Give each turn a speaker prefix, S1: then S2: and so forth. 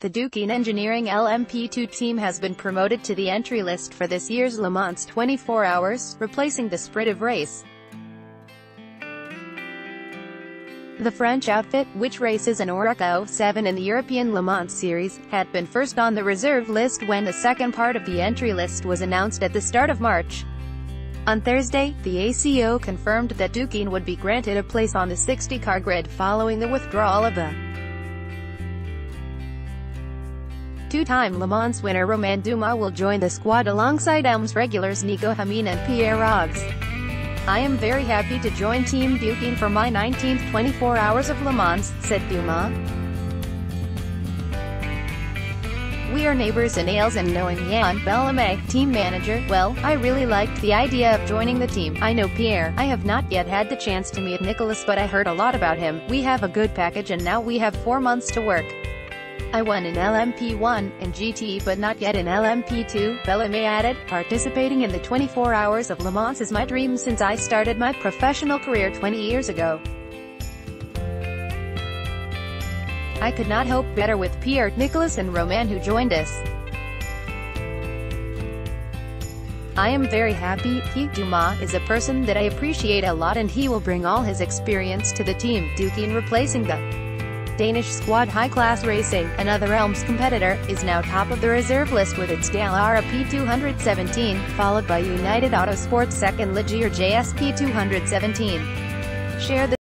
S1: The Duqueine Engineering LMP2 team has been promoted to the entry list for this year's Le Mans 24 Hours, replacing the Spirit of Race. The French outfit, which races an Oreca 07 in the European Le Mans Series, had been first on the reserve list when the second part of the entry list was announced at the start of March. On Thursday, the ACO confirmed that Duqueine would be granted a place on the 60-car grid following the withdrawal of the Two-time Le Mans winner Romain Dumas will join the squad alongside ELMS regulars Nico Jamin and Pierre Ragues. I am very happy to join Team Duqueine for my 19th 24 Hours of Le Mans, said Dumas. We are neighbors in Alès and knowing Yann Belhomme, team manager, well, I really liked the idea of joining the team. I know Pierre. I have not yet had the chance to meet Nicolas but I heard a lot about him. We have a good package and now we have four months to work. I won in LMP1 and GT but not yet in LMP2, Belhomme added. Participating in the 24 Hours of Le Mans is my dream since I started my professional career 20 years ago. I could not hope better with Pierre, Nicolas and Roman who joined us. I am very happy, he, Dumas, is a person that I appreciate a lot and he will bring all his experience to the team, Duqueine replacing the Danish squad High Class Racing, another ELMS competitor, is now top of the reserve list with its Dallara P217, followed by United Autosports second Ligier JS P217. Share the